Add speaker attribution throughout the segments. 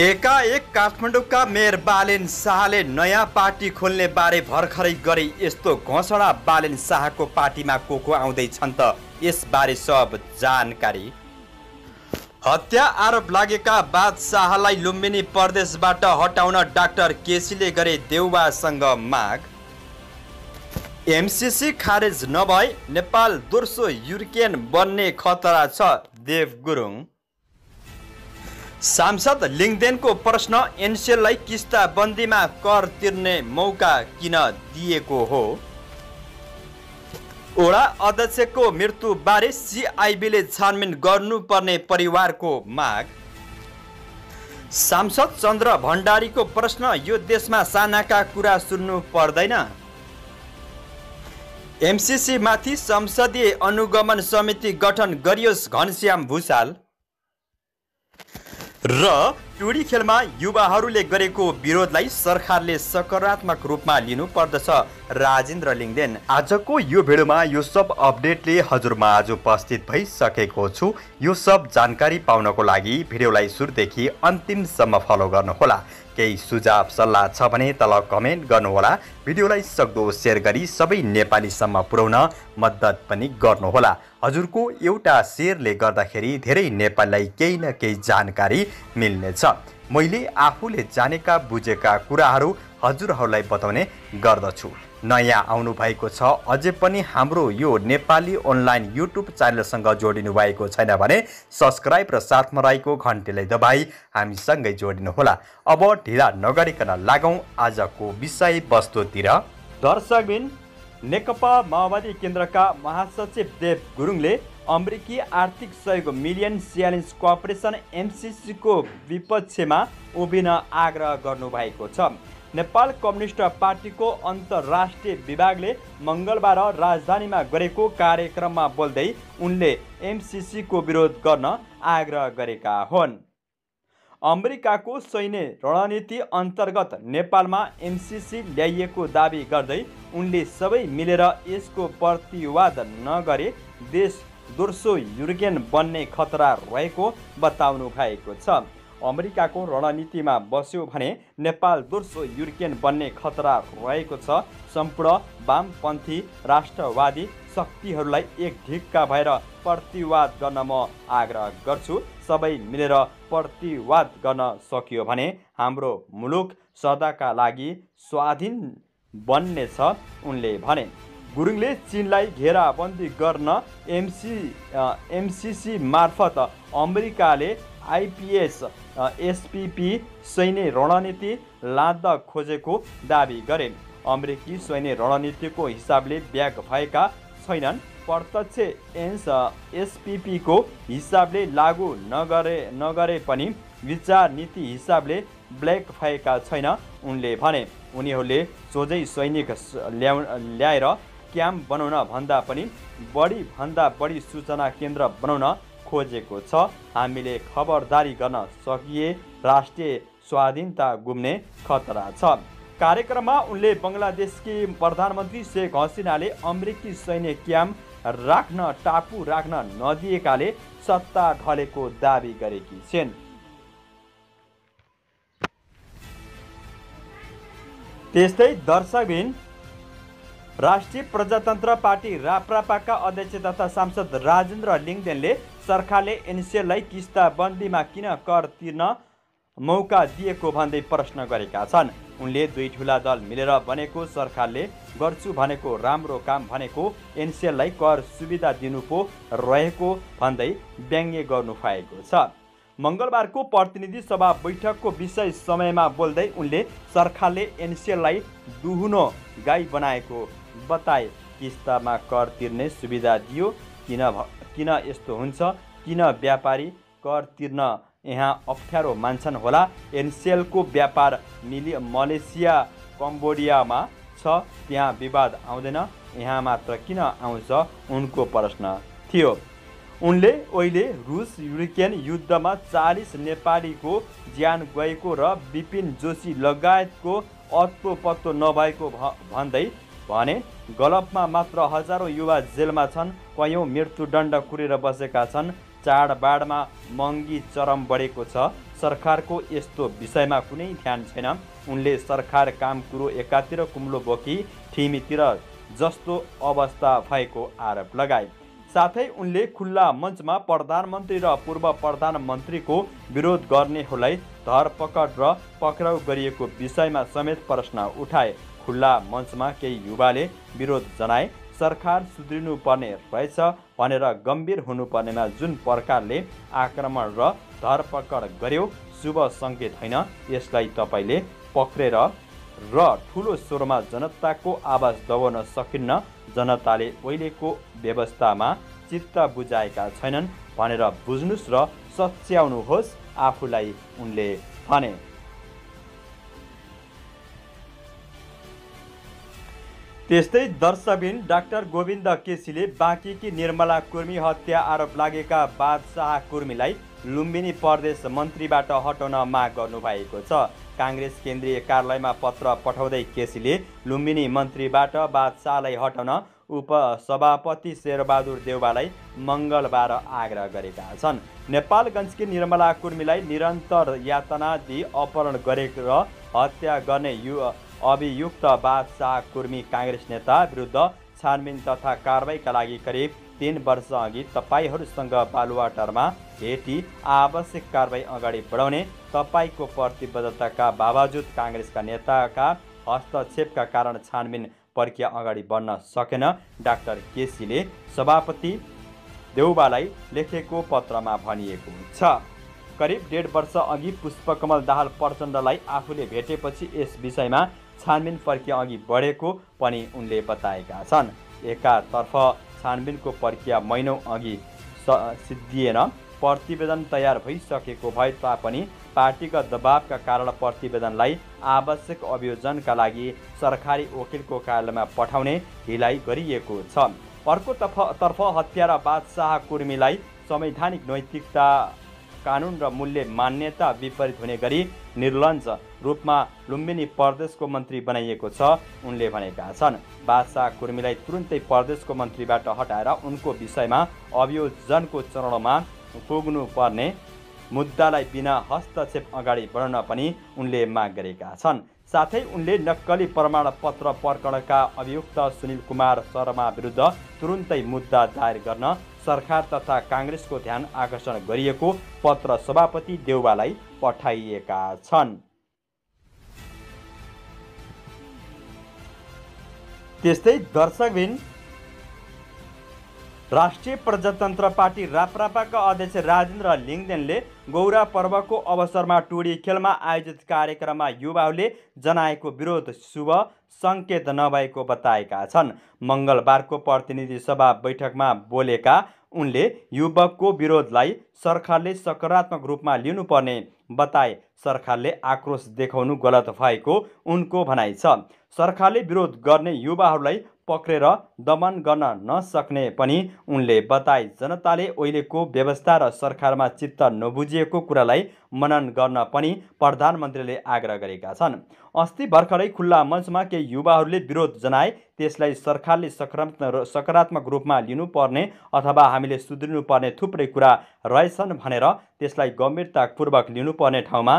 Speaker 1: एकाएक काठमाडौँका मेयर बालेन शाहले नयाँ पार्टी खोल्ने बारे भर्खरै गरे यस्तो घोषणा बालेन शाहको पार्टीमा को को आउँदैछन् त? यसबारे सब जानकारी। हत्या आरोप लागेका बाद शाहलाई लुम्बिनी प्रदेशबाट हटाउन डाक्टर केसीले गरे देउवासँग माग। एमसिसी खारेज नभए नेपाल दोस्रो युरोकियन बन्ने खतरा छ देव गुरुङ सांसद लिङदेनको प्रश्न एनसेललाई किस्ता बन्दीमा कर तिर्ने मौका किन दिएको हो? ओडा अध्यक्षको मृत्युबारे सिआइबीले छानबिन गर्नुपर्ने परिवारको माग? सांसद चन्द्र भण्डारीको प्रश्न यो देशमा सानाका कुरा सुन्नु पर्दैन। एमसिसीमाथि संसदीय अनुगमन समिति गठन गरियोस् घनश्याम भूषाल। र टुडी खेलमा युवाहरूले गरेको विरोधलाई सरकारले सकारात्मक रूपमा लिनु पर्दछ राजेन्द्र लिङ्गदेन आजको यो भिडियोमा यो सब अपडेटले हजुरमा आज उपस्थित भइसकेको छु। यो सब जानकारी पाउनको लागि भिडियोलाई सुरुदेखि अन्तिमसम्म फलो गर्नुहोला। केही सुझाव सल्लाह छ भने तल कमेन्ट गर्नुहोला। भिडियोलाई सक्दो सेयर गरी सबै नेपालीसम्म पुर्याउन मद्दत पनि गर्नुहोला। हजुरको एउटा सेयरले गर्दाखेरि धेरै नेपालीलाई केही न केही जानकारी मिल्नेछ। मैले आफूले जानेका बुझेका कुराहरू हजुरहरूलाई बताउने गर्दछु। नयाँ आउनु भएको छ। अझै पनि हाम्रो यो नेपाली अनलाइन युट्युब च्यानलसँग जोडिनु भएको छैन भने सब्सक्राइब र साथमा रहेको घन्टीलाई दबाई हामीसँगै जोडिनुहोला। अब ढिला नगरिकन लागौँ आजको विषय वस्तुतिर दर्शकबिन नेकपा माओवादी केन्द्रका महासचिव देव गुरुङले अमेरिकी आर्थिक सहयोग मिलियन च्यालेन्ज कोअपरेसन एमसिसीको विपक्षमा उभिन आग्रह गर्नुभएको छ। नेपाल कम्युनिस्ट पार्टीको अन्तर्राष्ट्रिय विभागले मङ्गलबार राजधानीमा गरेको कार्यक्रममा बोल्दै उनले एमसिसीको विरोध गर्न आग्रह गरेका हुन्। अमेरिकाको सैन्य रणनीति अन्तर्गत नेपालमा एमसिसी ल्याइएको दावी गर्दै उनले सबै मिलेर यसको प्रतिवाद नगरे देश दोस्रो युरोपियन बन्ने खतरा रहेको बताउनु भएको छ। अमेरिकाको रणनीतिमा बस्यो भने नेपाल दोस्रो युरोपियन बन्ने खतरा रहेको छ। सम्पूर्ण वामपन्थी राष्ट्रवादी शक्तिहरूलाई एक ढिक्का भएर प्रतिवाद गर्न म आग्रह गर्छु। सबै मिलेर प्रतिवाद गर्न सकियो भने हाम्रो मुलुक सदाका लागि स्वाधीन बन्नेछ उनले भने। गुरुङले चिनलाई घेराबन्दी गर्न एमसी एमसिसी मार्फत अमेरिकाले आइपिएस एसपिपी सैन्य रणनीति लाद्न खोजेको दावी गरे अमेरिकी सैन्य रणनीतिको हिसाबले ब्याग भएका छैनन्। प्रत्यक्ष एन्स एसपिपीको हिसाबले लागू नगरे नगरे पनि विचार नीति हिसाबले ब्ल्याक भएका छैन उनले भने। उनीहरूले सोझै सैनिक ल्याउ ल्याएर क्याम्प बनाउन भन्दा पनि बढी भन्दा बढी सूचना केन्द्र बनाउन खोजेको छ। हामीले खबरदारी गर्न सकिए राष्ट्रिय स्वाधीनता गुम्ने खतरा छ। कार्यक्रममा उनले बङ्गलादेशकी प्रधानमन्त्री शेख हसिनाले अमेरिकी सैन्य क्याम्प राख्न टापु राख्न नदिएकाले सत्ता ढलेको दावी गरेकी छिन्। त्यस्तै दर्शकबिन राष्ट्रिय प्रजातन्त्र पार्टी राप्रापाका अध्यक्ष तथा सांसद राजेन्द्र लिङदेनले सरकारले एनसिएललाई किस्ताबन्दीमा किन कर तिर्न मौका दिएको भन्दै प्रश्न गरेका छन्। उनले दुई ठुला दल मिलेर बनेको सरकारले गर्छु भनेको राम्रो काम भनेको एनसिएललाई कर सुविधा दिनु पो रहेको भन्दै व्यङ्ग्य गर्नु भएको छ। मङ्गलबारको प्रतिनिधि सभा बैठकको विषय समयमा बोल्दै उनले सरकारले एनसिएललाई दुहुनो गाई बनाएको बताए किस्तामा कर तिर्ने सुविधा दियो। किन किन यस्तो हुन्छ? किन व्यापारी कर तिर्न यहाँ अप्ठ्यारो मान्छन् होला? एनसेलको व्यापार मिलि मलेसिया कम्बोडियामा छ। त्यहाँ विवाद आउँदैन। यहाँ मात्र किन आउँछ? उनको प्रश्न थियो। उनले अहिले रुस युक्रेन युद्धमा चालिस नेपालीको ज्यान गएको र विपिन जोशी लगायतको अत्तो पत्तो नभएको भन्दै भने गलपमा मात्र हजारौँ युवा जेलमा छन् कयौँ मृत्युदण्ड कुरेर बसेका छन्। चाडबाडमा महँगी चरम बढेको छ। सरकारको यस्तो विषयमा कुनै ध्यान छैन। उनले सरकार काम कुरो एकातिर कुम्लो बोकी ठिमीतिर जस्तो अवस्था भएको आरोप लगाए। साथै उनले खुल्ला मञ्चमा प्रधानमन्त्री र पूर्व प्रधानमन्त्रीको विरोध गर्नेहरूलाई धरपकड र पक्राउ गरिएको विषयमा समेत प्रश्न उठाए। खुल्ला मञ्चमा केही युवाले विरोध जनाए। सरकार सुध्रिनु पर्ने रहेछ भनेर गम्भीर हुनुपर्नेमा जुन प्रकारले आक्रमण र धरपकड गर्यो शुभ सङ्केत होइन। यसलाई तपाईँले पक्रेर र ठुलो स्वरमा जनताको आवाज दबाउन सकिन्न। जनताले अहिलेको व्यवस्थामा चित्त बुझाएका छैनन् भनेर बुझ्नुहोस् र सच्याउनुहोस् आफूलाई उनले भने। त्यस्तै दर्शकबिन डाक्टर गोविन्द केसीले बाँकीकी निर्मला कुर्मी हत्या आरोप लागेका बादशाह कुर्मीलाई लुम्बिनी प्रदेश मन्त्रीबाट हटाउन माग गर्नुभएको छ। काङ्ग्रेस केन्द्रीय कार्यालयमा पत्र पठाउँदै केसीले लुम्बिनी मन्त्रीबाट बादशाहलाई हटाउन उपसभापति शेरबहादुर देउवालाई मङ्गलबार आग्रह गरेका छन्। नेपालगञ्जकी निर्मला कुर्मीलाई निरन्तर यातना दिई अपहरण गरेको र हत्या गर्ने यु अभियुक्त बादशाह कुर्मी काङ्ग्रेस नेता विरुद्ध छानबिन तथा कारवाहीका लागि करिब तिन वर्ष अघि तपाईँहरूसँग बालुवाटारमा भेटी आवश्यक कारवाही अगाडि बढाउने तपाईँको प्रतिबद्धताका बावजुद काङ्ग्रेसका नेताका हस्तक्षेपका कारण छानबिन प्रक्रिया अगाडि बढ्न सकेन। डाक्टर केसीले सभापति देउबालाई लेखेको पत्रमा भनिएको छ। करिब डेढ वर्ष अघि पुष्पकमल दाहाल प्रचण्डलाई आफूले भेटेपछि यस विषयमा छानबिन प्रक्रिया अघि बढेको पनि उनले बताएका छन्। एकातर्फ छानबिनको प्रक्रिया महिनौ अघि सिद्धिएन। प्रतिवेदन तयार भइसकेको भए तापनि पार्टीका दबावका कारण प्रतिवेदनलाई आवश्यक अभियोजनका लागि सरकारी वकिलको कार्यालयमा पठाउने ढिलाइ गरिएको छ। अर्कोतर्फ तर्फ हत्यारा बादशाह कुर्मीलाई संवैधानिक नैतिकता कानुन र मूल्य मान्यता विपरीत हुने गरी निर्लज रूपमा लुम्बिनी प्रदेशको मन्त्री बनाइएको छ। उनले भनेका छन् बादशाह कुर्मीलाई तुरुन्तै प्रदेशको मन्त्रीबाट हटाएर उनको विषयमा अभियोजनको चरणमा पुग्नुपर्ने मुद्दालाई बिना हस्तक्षेप अगाडि बढाउन पनि उनले माग गरेका छन्। साथै उनले नक्कली प्रमाणपत्र प्रकरणका अभियुक्त सुनिल कुमार शर्मा विरुद्ध तुरुन्तै मुद्दा दायर गर्न सरकार तथा काङ्ग्रेसको ध्यान आकर्षण गरिएको पत्र सभापति देउवालाई पठाइएका छन्। त्यस्तै दर्शकबिन राष्ट्रिय प्रजातन्त्र पार्टी राप्रापाका अध्यक्ष राजेन्द्र लिङदेनले गौरा पर्वको अवसरमा टोडी खेलमा आयोजित कार्यक्रममा युवाहरूले जनाएको विरोध शुभ सङ्केत नभएको बताएका छन्। मङ्गलबारको प्रतिनिधि सभा बैठकमा बोलेका उनले युवकको विरोधलाई सरकारले सकारात्मक रूपमा लिनुपर्ने बताए। सरकारले आक्रोश देखाउनु गलत भएको उनको भनाइ छ। सरकारले विरोध गर्ने युवाहरूलाई पक्रेर दमन गर्न नसक्ने पनि उनले बताए। जनताले अहिलेको व्यवस्था र सरकारमा चित्त नबुझिएको कुरालाई मनन गर्न पनि प्रधानमन्त्रीले आग्रह गरेका छन्। अस्ति भर्खरै खुल्ला मञ्चमा केही युवाहरूले विरोध जनाए त्यसलाई सरकारले सकारात्मक सकारात्मक रूपमा लिनुपर्ने अथवा हामीले सुध्रिनुपर्ने थुप्रै कुरा रहेछन् भनेर त्यसलाई गम्भीरतापूर्वक लिनुपर्ने ठाउँमा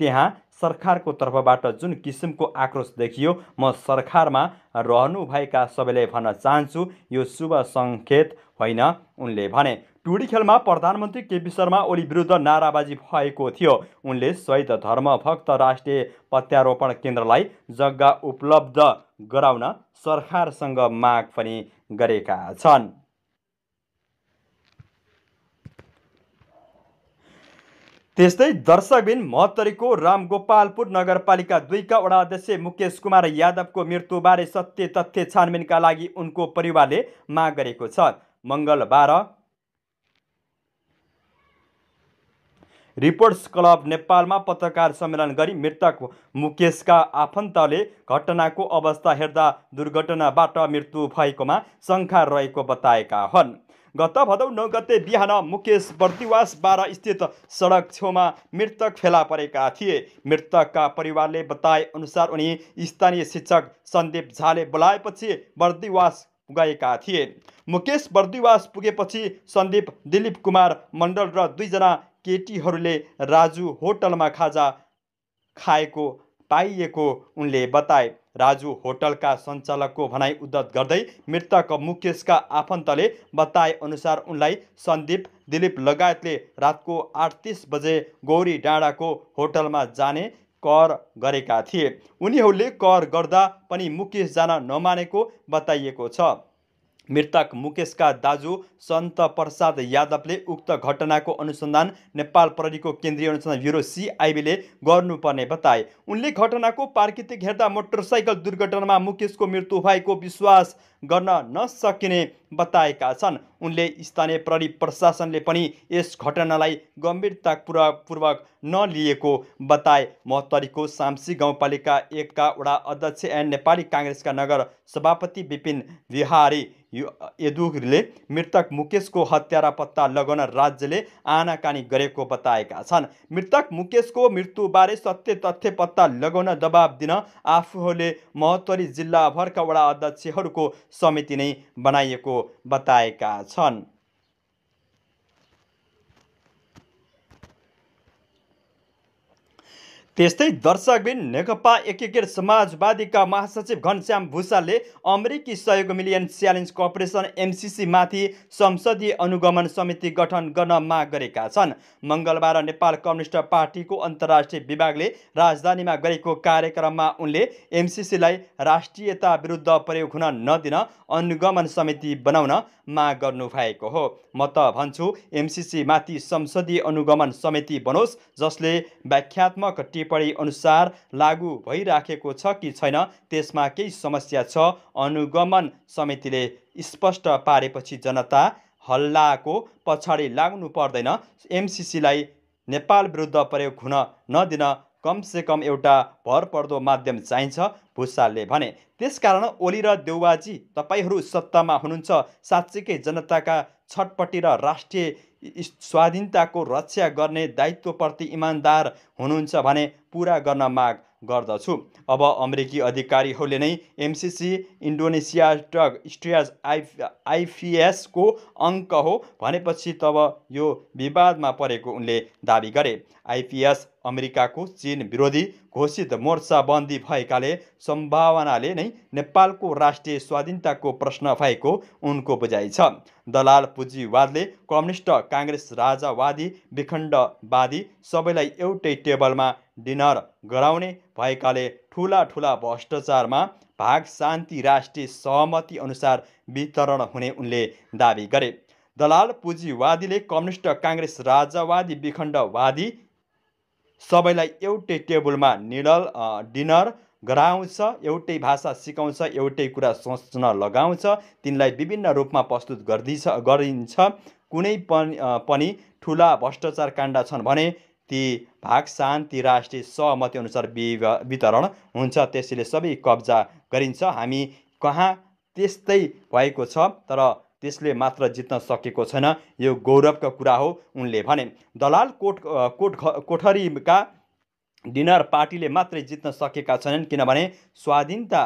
Speaker 1: त्यहाँ सरकारको तर्फबाट जुन किसिमको आक्रोश देखियो म सरकारमा रहनुभएका सबैले भन्न चाहन्छु यो शुभ सङ्केत होइन उनले भने। टुडी खेलमा प्रधानमन्त्री केपी शर्मा ओली विरुद्ध नाराबाजी भएको थियो। उनले शहीद धर्मभक्त राष्ट्रिय प्रत्यारोपण केन्द्रलाई जग्गा उपलब्ध गराउन सरकारसँग माग पनि गरेका छन्। त्यस्तै दर्शकबिन महोत्तरीको रामगोपालपुर नगरपालिका दुईका वडा अध्यक्ष मुकेश कुमार यादवको मृत्युबारे सत्य तथ्य छानबिनका लागि उनको परिवारले माग गरेको छ। मङ्गलबार। रिपोर्ट्स क्लब नेपालमा पत्रकार सम्मेलन गरी मृतक मुकेशका आफन्तले घटनाको अवस्था हेर्दा दुर्घटनाबाट मृत्यु भएकोमा शङ्का रहेको बताएका हुन्। गत भदौ नौ गते बिहान मुकेश बर्दिवास बाह्र स्थित सडक छेउमा मृतक फेला परेका थिए। मृतकका परिवारले बताए अनुसार उनी स्थानीय शिक्षक सन्दीप झाले बोलाएपछि बर्दिवास गएका थिए। मुकेश बर्दिवास पुगेपछि सन्दीप दिलीप कुमार मण्डल र दुईजना केटीहरूले राजु होटलमा खाजा खाएको पाइएको उनले बताए। राजु होटलका सञ्चालकको भनाइ उद्धत गर्दै मृतक मुकेशका आफन्तले बताए अनुसार उनलाई सन्दीप दिलीप लगायतले रातको आठ तिस बजे गौरी डाँडाको होटलमा जाने कर गरेका थिए। उनीहरूले कर गर्दा पनि मुकेश जान नमानेको बताइएको छ। मृतक मुकेशका दाजु सन्त प्रसाद यादवले उक्त घटनाको अनुसन्धान नेपाल प्रहरीको केन्द्रीय अनुसन्धान ब्युरो सिआइबीले गर्नुपर्ने बताए। उनले घटनाको प्राकृतिक हेर्दा मोटरसाइकल दुर्घटनामा मुकेशको मृत्यु भएको विश्वास गर्न नसकिने बताएका छन्। उनले स्थानीय प्रहरी प्रशासनले पनि यस घटनालाई गम्भीरतापूर्वक नलिएको बताए। महतरीको साम्सी गाउँपालिका एकका वडा अध्यक्ष एन नेपाली काङ्ग्रेसका नगर सभापति विपिन बिहारी यदुले मृतक मुकेशको हत्या र पत्ता लगाउन राज्यले आनाकानी गरेको बताएका छन्। मृतक मुकेशको मृत्युबारे सत्य तथ्य पत्ता लगाउन दबाब दिन आफूहरूले महोत्तरी जिल्लाभरका वडा अध्यक्षहरूको समिति नै बनाइएको बताएका छन्। त्यस्तै दर्शकबिन नेकपा एकीकृत समाजवादीका महासचिव घनश्याम भूषालले अमेरिकी सहयोग मिलियन च्यालेन्ज कर्पोरेसन एमसिसीमाथि संसदीय अनुगमन समिति गठन गर्न माग गरेका छन्। मङ्गलबार नेपाल कम्युनिस्ट पार्टीको अन्तर्राष्ट्रिय विभागले राजधानीमा गरेको कार्यक्रममा उनले एमसिसीलाई राष्ट्रियता विरुद्ध प्रयोग हुन नदिन अनुगमन समिति बनाउन माग गर्नुभएको हो। म त भन्छु एमसिसीमाथि संसदीय अनुगमन समिति बनोस् जसले व्याख्यात्मक टिप्पणी अनुसार लागू भइराखेको छ कि छैन त्यसमा केही समस्या छ अनुगमन समितिले स्पष्ट पारेपछि जनता हल्लाको पछाडि लाग्नु पर्दैन। एमसिसीलाई नेपाल विरुद्ध प्रयोग हुन नदिन कमसेकम एउटा भरपर्दो माध्यम चाहिन्छ भुषालले भने। त्यसकारण ओली र देउवाजी तपाईँहरू सत्तामा हुनुहुन्छ साँच्चीकै जनताका छटपट्टि र राष्ट्रिय स्वाधीनताको रक्षा गर्ने दायित्वप्रति इमान्दार हुनुहुन्छ भने पुरा गर्न माग। गर्दछु। अब अमेरिकी अधिकारीहरूले नै एमसिसी इन्डोनेसिया ट्रग स्ट्रियाज आइ आइपिएसको अङ्क हो भनेपछि तब यो विवादमा परेको उनले दावी गरे। आइपिएस अमेरिकाको चिन विरोधी घोषित मोर्चाबन्दी भएकाले सम्भावनाले नै नेपालको राष्ट्रिय स्वाधीनताको प्रश्न भएको उनको बुझाइ छ। दलाल पुँजीवादले कम्युनिस्ट काङ्ग्रेस राजावादी विखण्डवादी सबैलाई एउटै टेबलमा डिनर गराउने भएकाले ठुला ठुला भ्रष्टाचारमा भाग शान्ति राष्ट्रिय सहमति अनुसार वितरण हुने उनले दावी गरे। दलाल पुँजीवादीले कम्युनिस्ट काङ्ग्रेस राजावादी विखण्डवादी सबैलाई एउटै टेबलमा निडल डिनर गराउँछ एउटै भाषा सिकाउँछ एउटै कुरा सोच्न लगाउँछ तिनलाई विभिन्न रूपमा प्रस्तुत गर्दिछ गरिन्छ। कुनै पनि ठुला भ्रष्टाचार काण्ड छन् भने ती भाग शान्ति राष्ट्रिय सहमति अनुसार वितरण हुन्छ। त्यसैले सबै कब्जा गरिन्छ। हामी कहाँ त्यस्तै भएको छ तर त्यसले मात्र जित्न सकेको छैन। यो गौरवका कुरा हो उनले भने। दलाल कोट कोट कोठरीका डिनर पार्टीले मात्रै जित्न सकेका छैनन् किनभने स्वाधीनता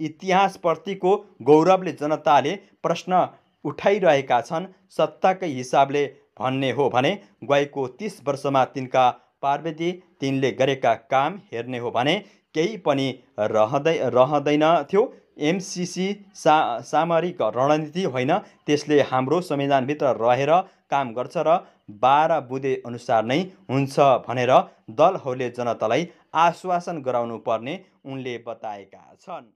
Speaker 1: इतिहासप्रतिको गौरवले जनताले प्रश्न उठाइरहेका छन्। सत्ताकै हिसाबले भन्ने हो भने गएको तिस वर्षमा तिनका पार्वती तिनले गरेका काम हेर्ने हो भने केही पनि रहँदै रहँदैन थियो। एमसिसी सा सामरिक रणनीति होइन। त्यसले हाम्रो संविधानभित्र रहेर काम गर्छ र बाह्र बुधे अनुसार नै हुन्छ भनेर दलहरूले जनतालाई आश्वासन गराउनु पर्ने उनले बताएका छन्।